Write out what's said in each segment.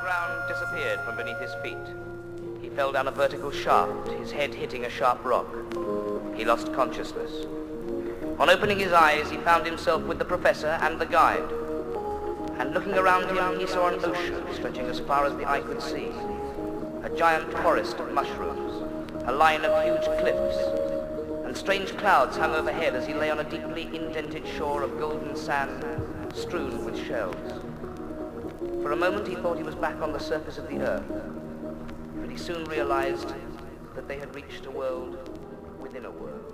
ground disappeared from beneath his feet. He fell down a vertical shaft, his head hitting a sharp rock. He lost consciousness. On opening his eyes, he found himself with the professor and the guide. And looking around him, he saw an ocean stretching as far as the eye could see. A giant forest of mushrooms, a line of huge cliffs, and strange clouds hung overhead as he lay on a deeply indented shore of golden sand strewn with shells. For a moment he thought he was back on the surface of the earth, but he soon realized that they had reached a world within a world.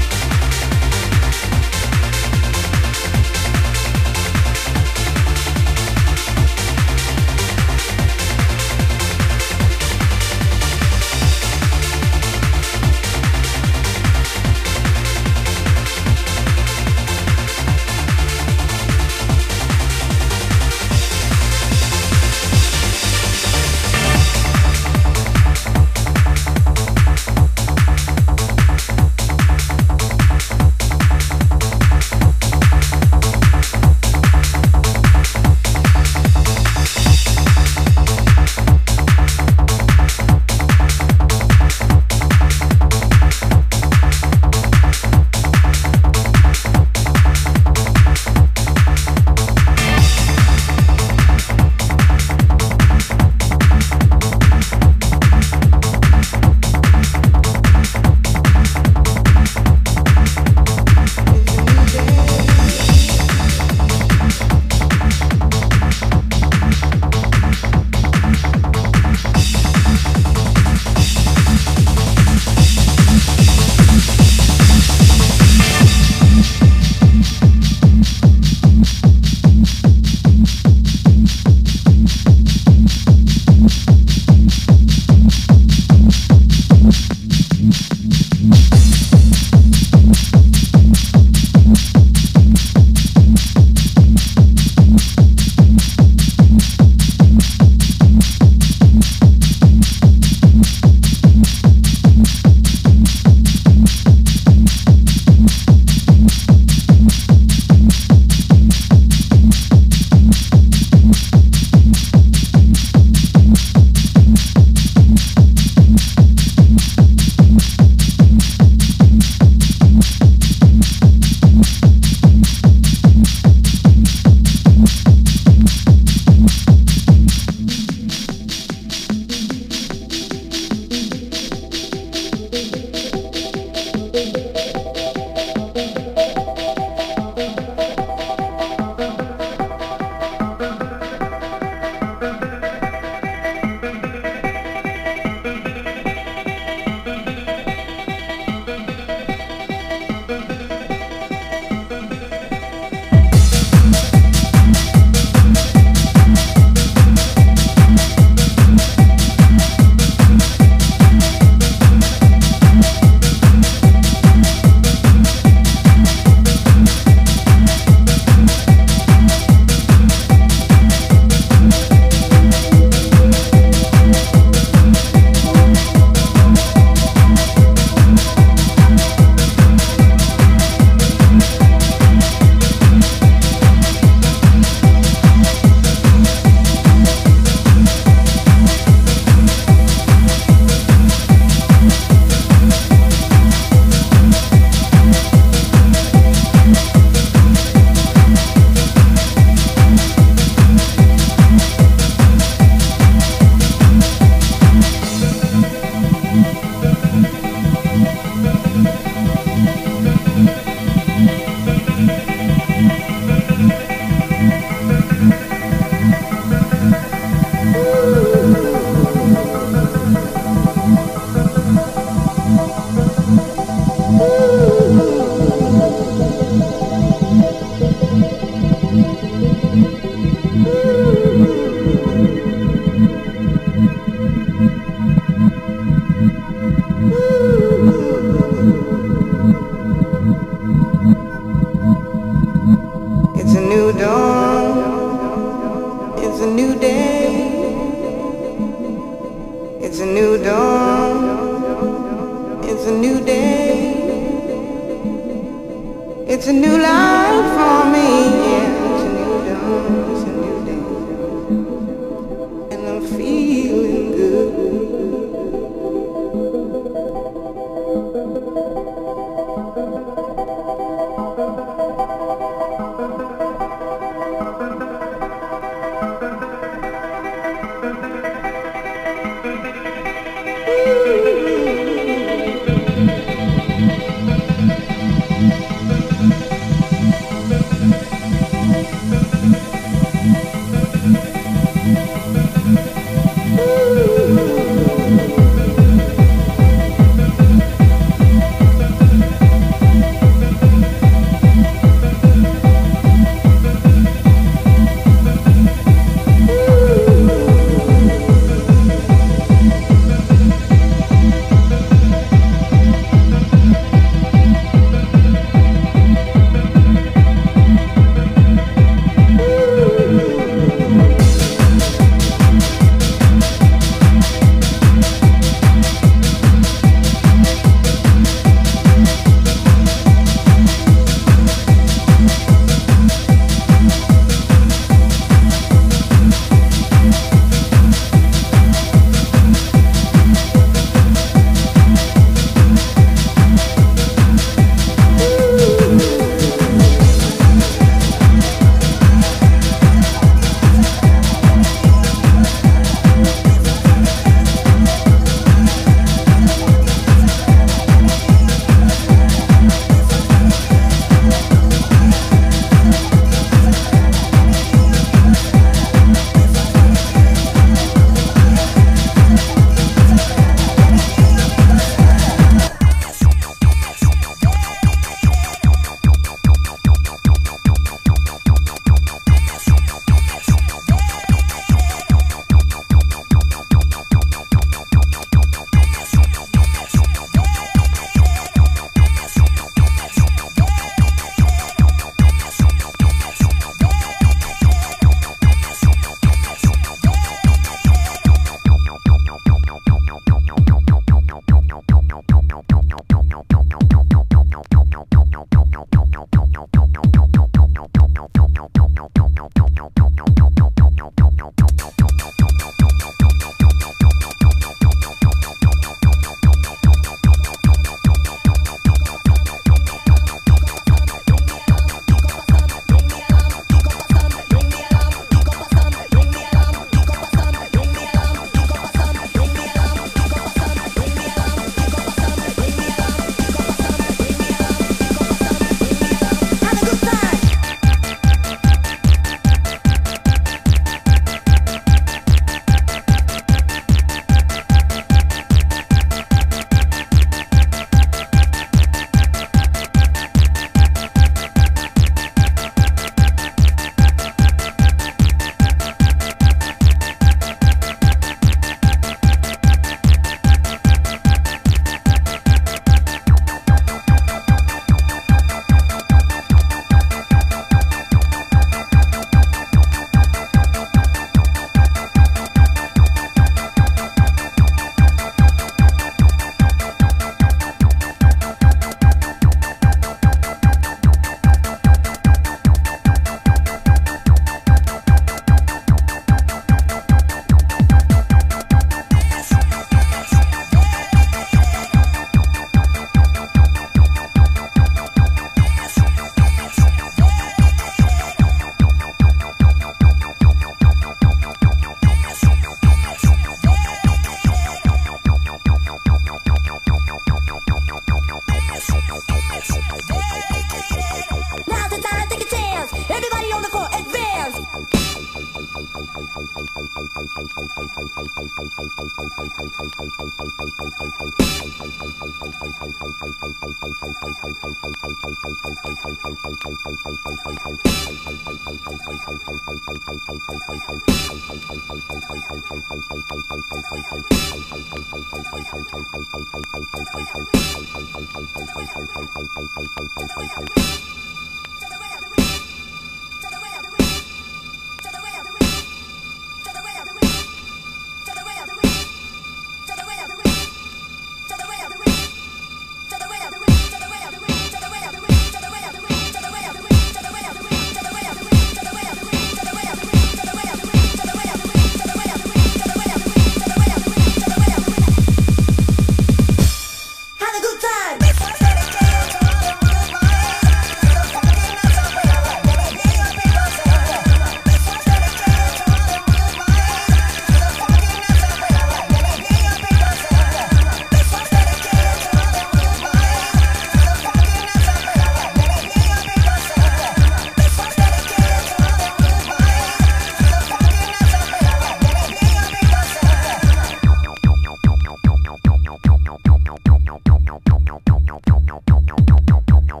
Tornion, tornion, tornion,